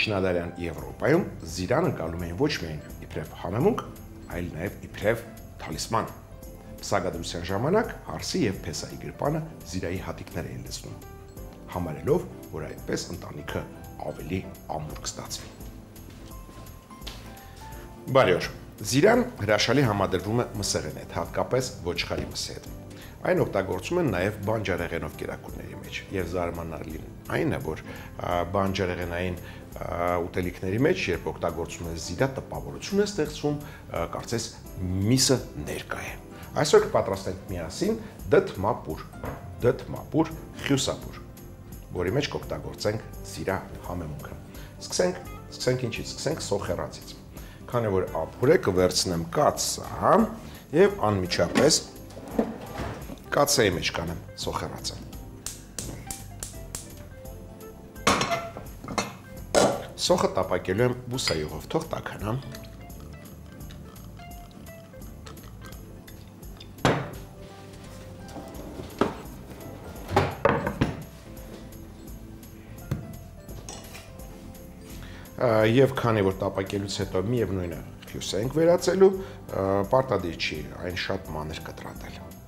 միջնադարյան Եվրոպայում զիրան ընկալում էին ոչ միայն իբրև համեմունք, այլ նաև իբրև թալիսման։ Սագադրության ժամանակ հարսի եւ փեսայի գրպանը զիրայի հատիկներ էին լցնում, համարելով, որ այդպես ընտանիքը ավելի ամուր կստացվի։ Բարի օր։ Զիրան հրաշալի համադրվում է մսեղեն հետ, հատկապես ոչխարի մսի հետ։ Այն օգտագործում են նաև բանջարեղենով կերակուրների մեջ եւ զարմանալին այն է, որ բանջարեղենային ուտելիքների մեջ, երբ օգտագործում են զիրա, տպավորություն է ստեղծվում, կարծես միսը ներկա է։ Այսօր կպատրաստենք միասին դթմապուր, դթմապուր խյուսապուր, որի մեջ կօգտագործենք զիրա համեմունքը։ Սկսենք, սկսենք ինչից, սկսենք սոխերացից քանի որ ապուր է կվերցնեմ կացա եւ անմիջապես կացայի մեջ կանեմ սոխերածը։ Սոխը տապակելու եմ բուսայողով, թող տաքանա։ եւ քանի որ տապակելուց հետո միևնույնը հյուս ենք վերածելու, պարտադիր չի այն շատ մանր կտրատել։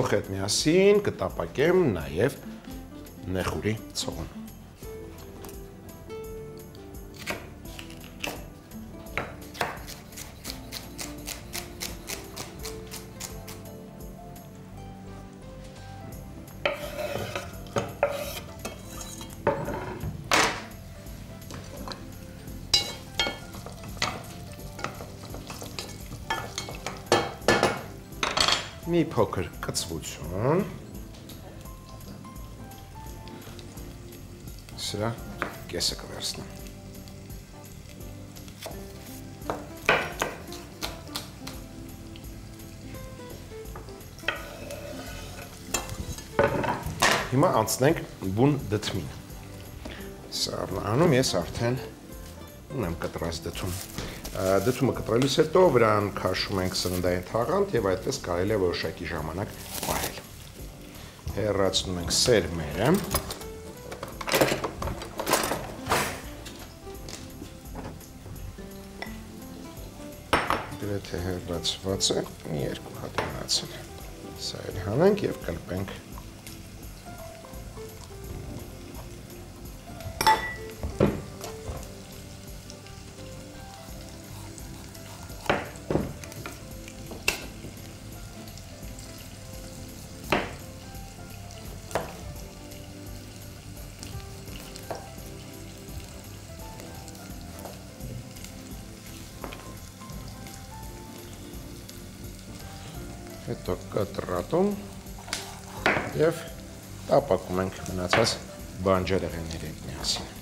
Սոխ հետ միասին կտապակեմ նաև նեխուրի ցողուն։ մի փոքր կծվություն։ Սրա կեսը կվերցնեմ։ Հիմա անցնենք բուն դդմին։ Սա անում ես արդեն ունեմ կտրած դդում դդումը կտրելուց հետո վրան քաշում ենք սննդային թաղանթ եւ այդպես կարելի է որոշակի ժամանակ պահել։ Հեռացնում ենք սերմերը։ Գրեթե հեռացված է, մի երկու հատ մնացել։ Սա էլ հանենք եւ կլպենք մնացած բանջարեղենների հետ միասին։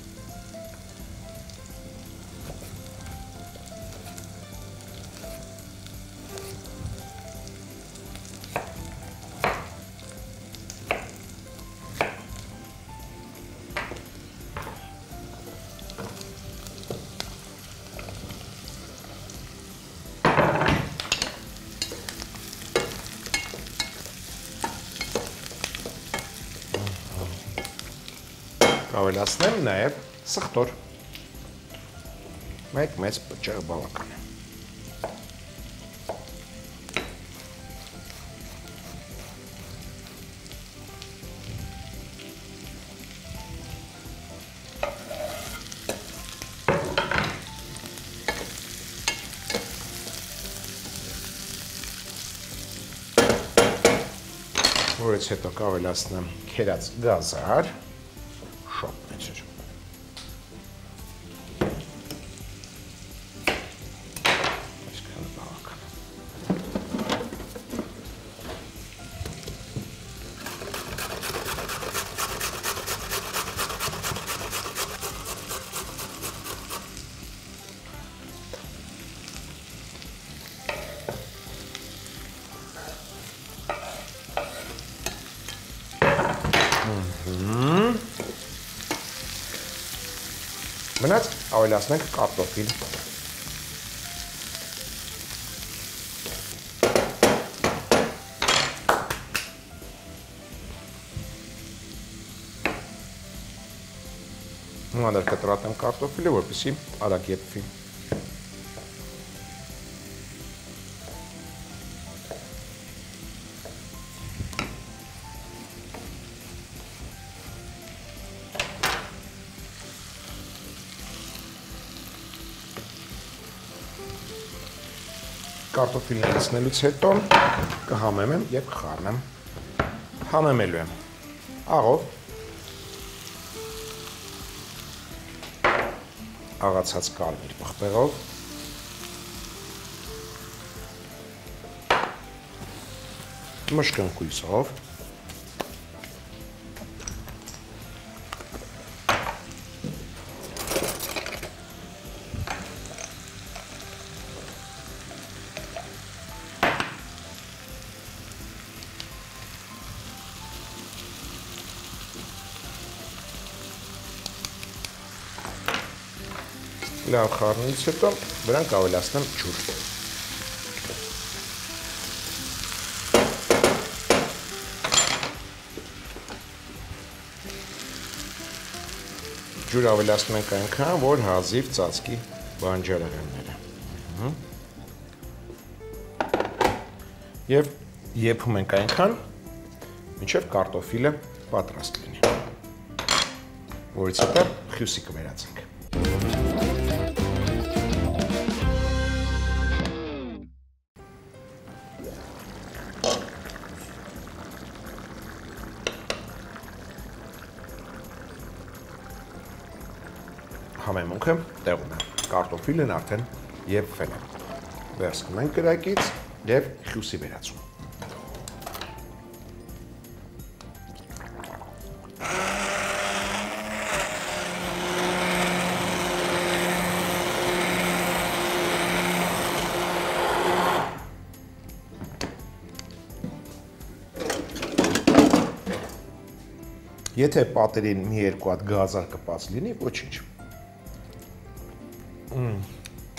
ավելացնեմ նաև սխտոր։ Մեկ մեծ բջջը բավական է։ որից հետո կավելացնեմ քերած գազար Մնաց ավելացնենք կարտոֆիլ Հիմա դեռ կտրատեմ կարտոֆիլը, որպեսզի արագ եփվի։ Կարտոֆիլը լցնելուց հետո կհամեմեմ եւ կխառնեմ։ Համեմելու եմ աղով աղացած կարմիր պղպեղով մշկնկույսով լավ խառնելուց հետո վրան կավելացնեմ ջուր։ Ջուր ավելացնում ենք այնքան, որ հազիվ ծածկի բանջարեղենները։ Եվ եփում ենք այնքան, մինչև կարտոֆիլը պատրաստ լինի։ Որից հետո խյուսի կվերացենք։ համեմունքը տեղում է։ Կարտոֆիլն արդեն եփվել է։ Վերցնում ենք կրակից եւ խյուսի վերացում։ Եթե պատերին մի երկու հատ գազար կպած լինի, ոչինչ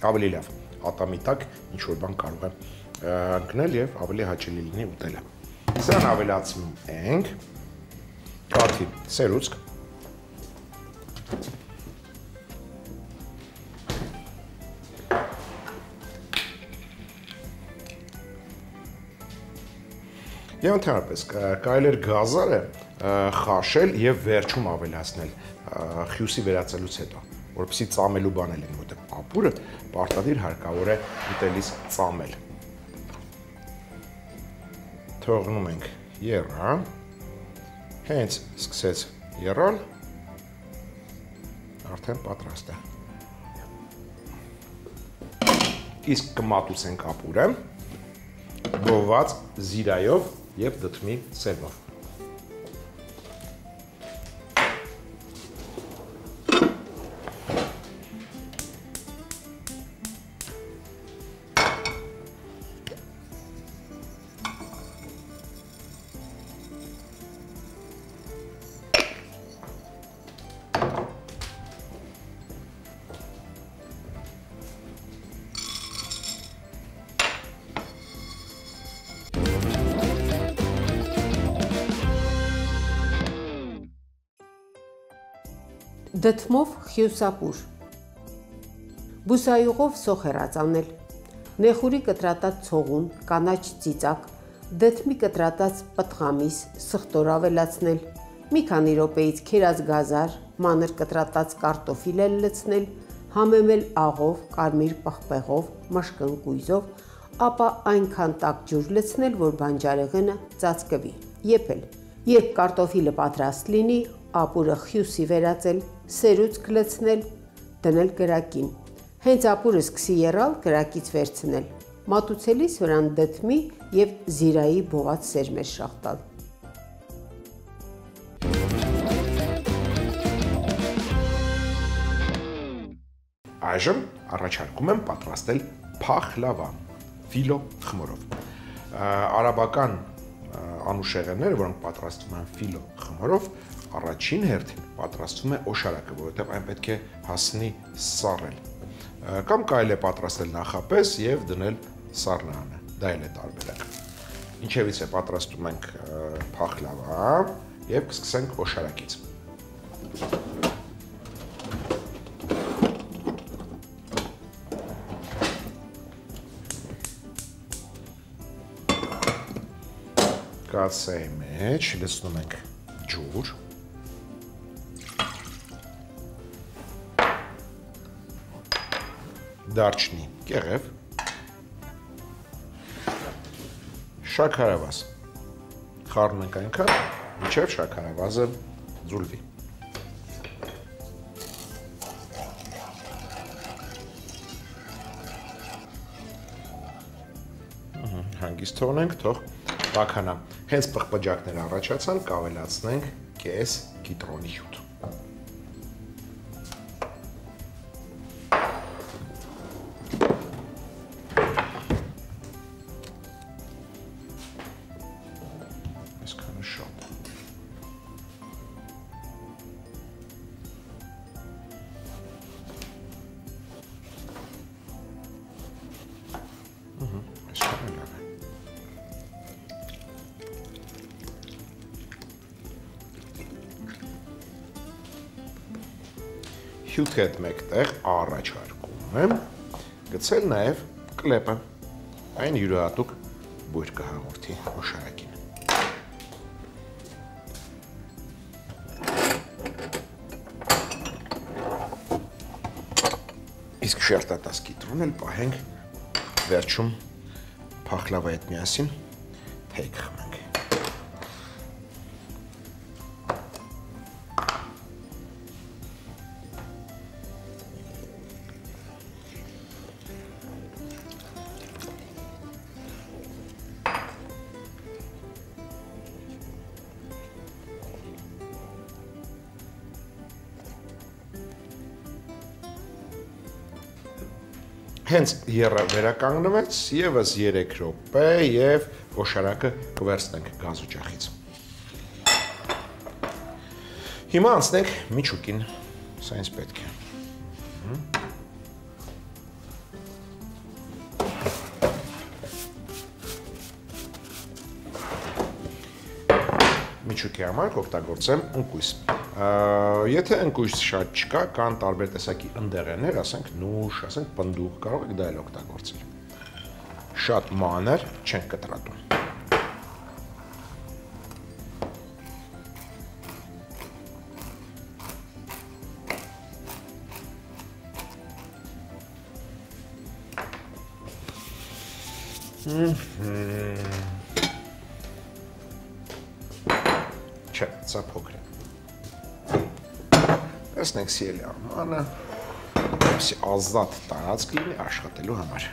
ավելի լավ ատամի տակ ինչ որ բան կարող է ընկնել եւ ավելի հաճելի լինի ուտելը։ Սրան ավելացնում ենք կաթի սերուցք Եվ ընդհանրապես կարելի էր գազարը խաշել եւ վերջում ավելացնել խյուսի վերածելուց հետո որպեսի ծամելու բան էլ են, որտեղ ապուրը պարտադիր հարկավոր է ուտելիս ծամել։ Թողնում ենք եռա, հենց սկսեց եռալ, արդեն պատրաստ է։ Իսկ կմատուցենք ապուրը, գոված զիրայով և դթմի սերվով։ Դդմով խյուսապուր Բուսայուղով սոխ հեռացանել Նեխուրի կտրատած ցողուն, կանաչ ծիծակ, դդմի կտրատած պտղամիս, սխտոր ավելացնել, մի քանի րոպեից քերած գազար, մանր կտրատած կարտոֆիլ էլ լցնել, համեմել աղով, կարմիր պղպեղով, մաշկնկույզով, ապա այնքան տաք ջուր լցնել, որ բանջարեղենը ծածկվի։ Եփել։ Երբ կարտոֆիլը պատրաստ լինի, ապուրը խյուսի վերածել, սերուցք լցնել, դնել կրակին։ Հենց ապուրը սկսի եռալ, կրակից վերցնել։ Մատուցելիս վրան դդմի եւ զիրայի բողած սերմեր շախտալ։ Այժմ առաջարկում եմ պատրաստել փախլավա ֆիլո խմորով։ Արաբական անուշեղենները, որոնք պատրաստվում են ֆիլո խմորով, առաջին հերթին պատրաստվում է օշարակը, որովհետև այն պետք է հասնի սառել։ Կամ կարելի է պատրաստել նախապես եւ դնել սառնանը։ Դա էլ է տարբերակը։ Ինչևից է պատրաստում ենք փախլավա եւ կսկսենք օշարակից։ կացայի մեջ լցնում ենք ջուր դարչնի կեղև շաքարավազ խառնում ենք այնքան մինչև շաքարավազը ձուլվի հանգիստ թողնենք թող տականա Հենց պղպջակներ առաջացան, կավելացնենք կես կիտրոնի հյութ։ հյութի հետ մեկտեղ առաջարկում եմ գցել նաև կլեպը։ Այն յուրահատուկ բույր կհաղորդի օշարակին։ Իսկ շերտատас կիտրոն էլ պահենք վերջում փախլավայի հետ միասին թեյք խմենք։ Հենց եռը վերականգնվեց եւս 3 րոպե եւ օշարակը կվերցնենք գազօջախից։ Հիմա անցնենք միջուկին։ Սա ինձ պետք է։ միջուկի համար կօգտագործեմ ընկույզ։ Եթե ընկույզ շատ չկա, կան տարբեր տեսակի ընդեղեններ, ասենք նուշ, ասենք պնդուղ, կարող եք դա էլ օգտագործել։ Շատ մանր չենք կտրատում։ Չէ, Տեսնենք սիրելի արմանը, որպեսզի ազատ տարածք լինի աշխատելու համար։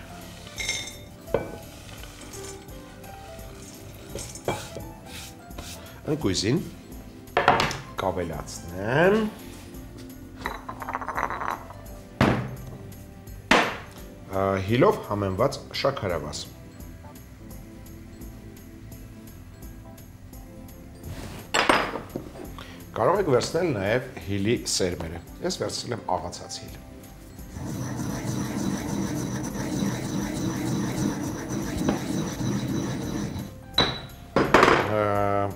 Ընկույզին կավելացնեմ։ Հիլով համենված շաքարավազ։ Կարող եք վերցնել նաև հիլի սերմերը։ Ես վերցրել եմ աղացած հիլ։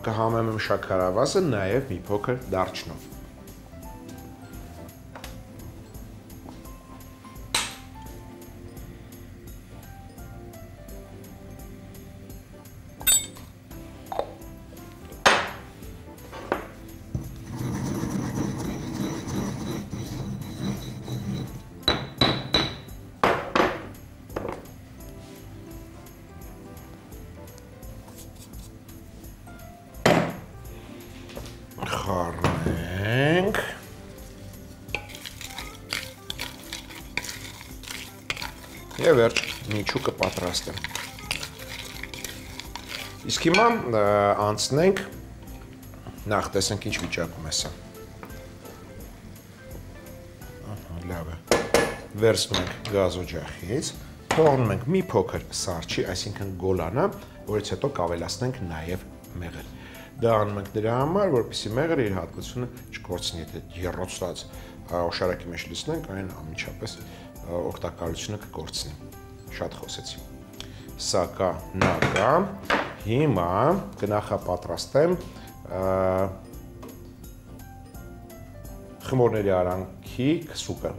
Կհամեմ շաքարավազը նաև մի փոքր դարչնով։ խառնենք Եվ վերջ միջուկը պատրաստ է։ Իսկ հիմա անցնենք նախ տեսնենք ինչ վիճակում է սա։ Ահա, լավ է։ Վերցնում ենք գազօջախից, թողնում ենք մի փոքր սարճի, այսինքն գոլանա, որից հետո կավելացնենք նաև մեղր։ Դա անում ենք դրա համար, որպեսզի մեղրը իր հատկությունը չկորցնի, եթե երրոցած օշարակի մեջ լցնենք, այն անմիջապես օգտակարությունը կկորցնի։ Շատ խոսեցի։ Սա կա, նա կա։ Հիմա կնախապատրաստեմ խմորների արանքի քսուկը,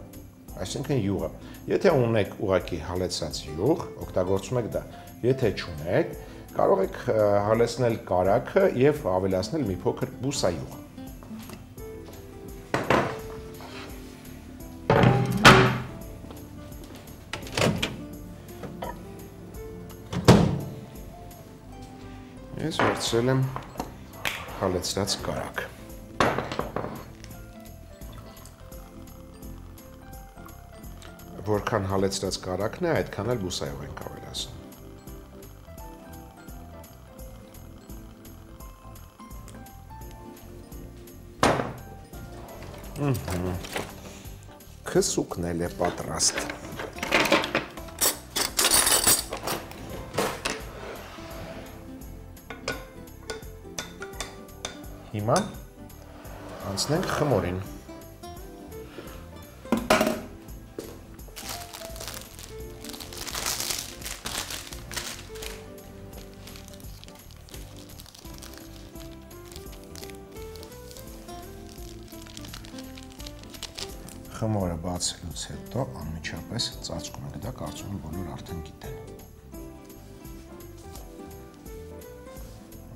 այսինքն յուղը։ Եթե ունեք ուղակի հալեցած յուղ, օգտագործում եք դա։ Եթե չունեք, կարող եք հալեցնել կարակը եւ ավելացնել մի փոքր բուսայուղ։ Ես վերցրել եմ հալեցրած կարակ։ Որքան հալեցրած կարակն է, այդքան էլ բուսայով ենք ավելացնում։ Քսուկն էլ է պատրաստ։ Հիմա անցնենք խմորին։ բացելուց հետո անմիջապես ծածկում ենք, դա կարծում եմ բոլոր արդեն գիտեն։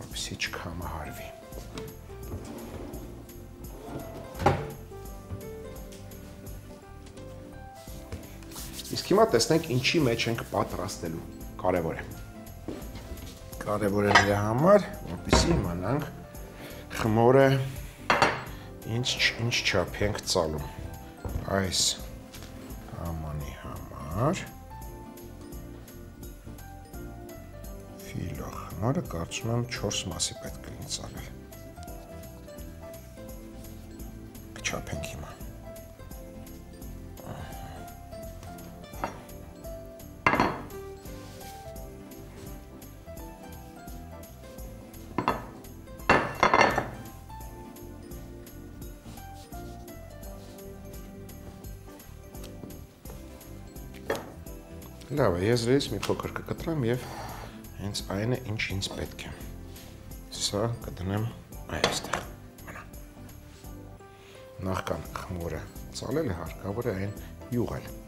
Որպեսզի չքամահարվի։ Իսկ հիմա տեսնենք ինչի մեջ ենք պատրաստելու։ Կարևոր է։ Կարևոր է նրա համար, որպեսզի իմանանք խմորը ինչ ինչ չափ ենք ծալում։ Այս համանի համար ֆիլո խմորը կարծում եմ 4 մասի պետք է լինի ծալել։ Կչափենք հիմա։ Լավ է, եզրից մի փոքր կկտրեմ եւ հենց այն է ինչ ինձ պետք է։ Սա կդնեմ այստեղ։ Մնա։ Նախքան խմորը ծալելը հարկավոր է այն յուղել։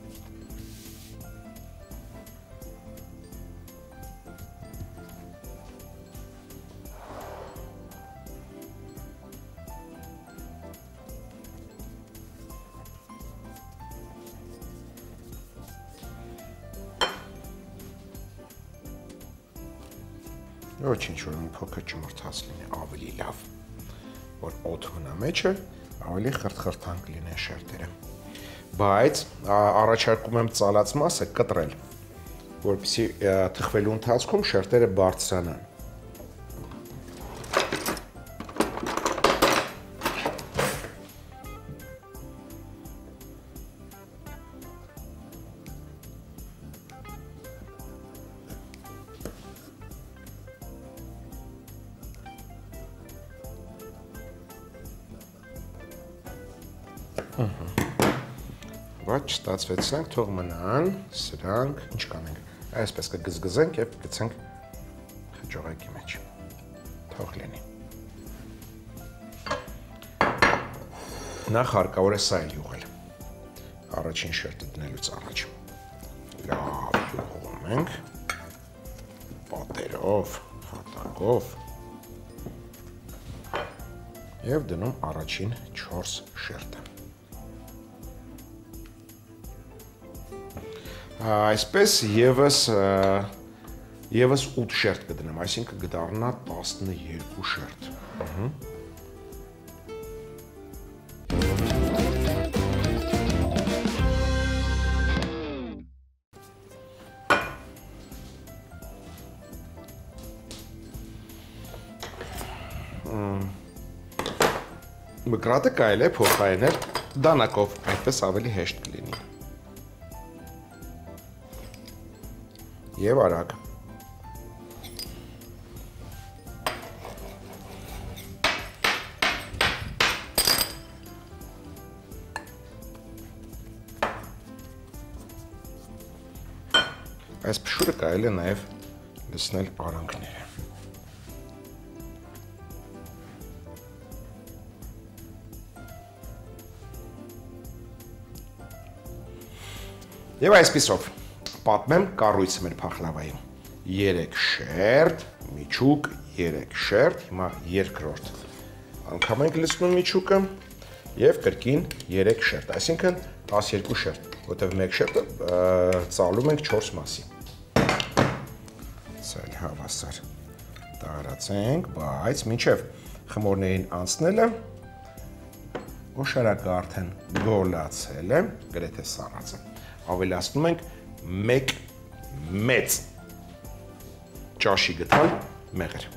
Ոչինչ, որ մի փոքր ճմրթած լինի, ավելի լավ։ Որ օդ մնա մեջը, ավելի խրթխրթանք լինեն շերտերը։ Բայց առաջարկում եմ ծալած մասը կտրել, որպեսզի թխվելու ընթացքում շերտերը բարձրանան։ Բայց չստացվեցնենք, թող մնան, սրանք ինչ կանենք։ Այսպես կգզգզենք եւ գցենք խճողակի մեջ։ Թող լինի։ Նախ հարկավոր է սա յուղել։ Առաջին շերտը դնելուց առաջ։ Լավ յուղում ենք։ Պատերով, հատակով։ Եվ դնում առաջին 4 շերտը։ Այսպես եւս եւս 8 շերտ կդնեմ, այսինքն կդառնա 12 շերտ։ Ահա։ Մկրատը կարելի է փոխարինել դանակով, այդպես ավելի հեշտ կլինի։ եւ արագ։ Այս փշուրը կարելի է նաև լցնել արանքները։ Եվ այսպիսով պատմեմ կառույցը մեր փախլավայում։ 3 շերտ, միջուկ, 3 շերտ, հիմա երկրորդ։ Անկամ ենք լցնում միջուկը եւ կրկին 3 շերտ, այսինքն 12 շերտ, որտեղ 1 շերտը ծալում ենք 4 մասի։ Սա հավասար տարածենք, բայց մինչև խմորներին անցնելը օշարակը արդեն գոլացել է, գրեթե սառած է։ Ավելացնում ենք 1 մեծ ճաշի գտալ մեղր։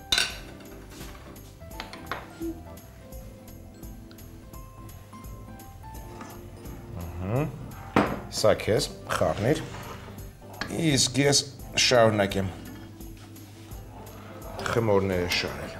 Սա քեզ խառնիր։ Իսկ ես շարունակեմ խմորները շարել։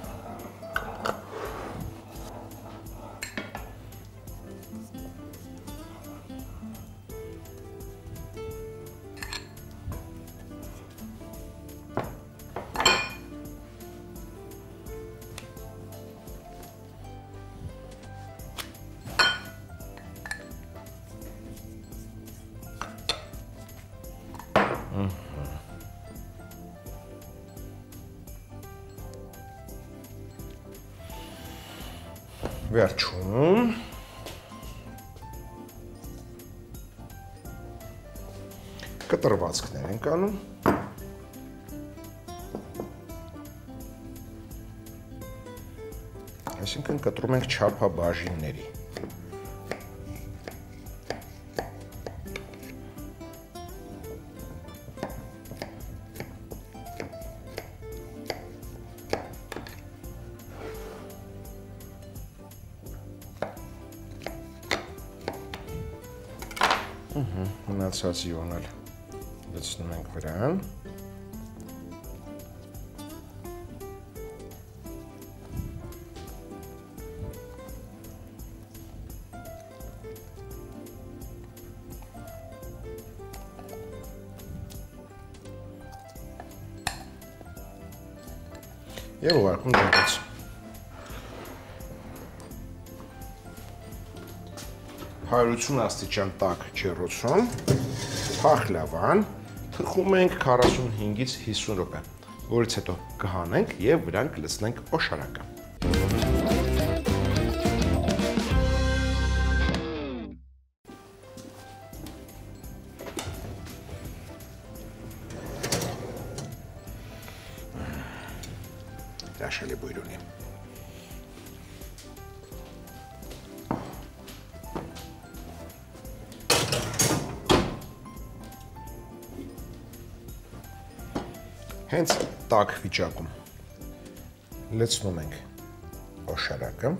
կտրվածքներ ենք անում Այսինքն կտրում ենք չափաբաժինների մնացած յոնն էլ լցնում ենք վրան։ Եվ ուղարկում դեպից։ Հարություն աստիճան տակ ջեռոցում, փախլավան, թխում ենք 45-ից 50 րոպե, որից հետո կհանենք եւ վրան կլցնենք օշարակը։ տաք վիճակում լցնում ենք օշարակը։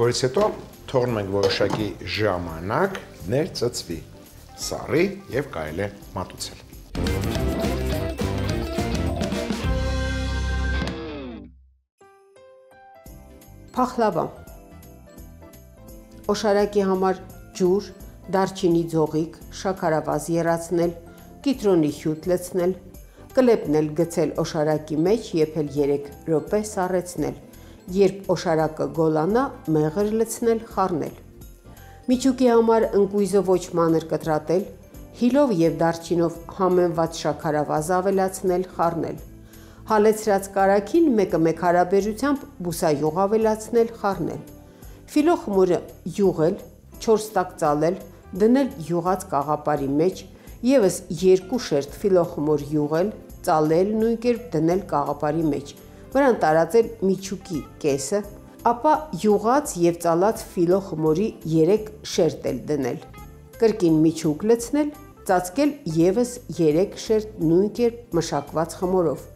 որից հետո թողնում ենք որոշակի ժամանակ ներծծվի սառի եւ կարելի է մատուցել։ Փախլավա Օշարակի համար ջուր, դարչինի ձողիկ, շաքարավազ երացնել, կիտրոնի հյութ լցնել, կլեպնել գցել օշարակի մեջ, եփել 3 րոպե սառեցնել։ Երբ օշարակը գոլանա, մեղր լցնել, խառնել։ Միջուկի համար ընկույզը ոչ մանր կտրատել, հիլով եւ դարչինով համենված շաքարավազ ավելացնել, խառնել հալեցրած կարակին մեկը մեկ հարաբերությամբ բուսայուղ ավելացնել, խառնել։ Ֆիլո խմուրը յուղել, 4 տակ ծալել, դնել յուղած կաղապարի մեջ, եւս 2 շերտ ֆիլո խմոր յուղել, ծալել նույն կերպ դնել կաղապարի մեջ։ Վրան տարածել միջուկի կեսը, ապա յուղած եւ ծալած ֆիլո խմորի 3 շերտ էլ դնել։ Կրկին միջուկ լցնել, ծածկել եւս 3 շերտ նույն կերպ մշակված խմորով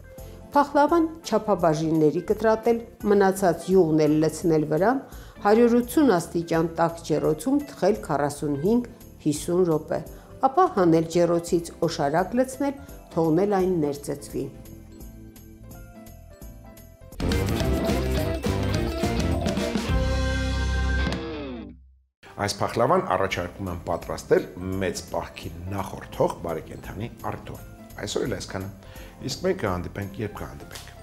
Փախլավան չափաբաժինների կտրատել, մնացած յուղն էլ լցնել վրան, 180 աստիճան տաք ջեռոցում թխել 45-50 րոպե, ապա հանել ջեռոցից օշարակ լցնել, թողնել այն ներծծվի։ Այս փախլավան առաջարկում եմ պատրաստել մեծ պահքի նախորդող բարեկենթանի արդյունք։ Այսօր էլ այսքանը։ Իսկ մենք կհանդիպենք, երբ կհանդիպենք։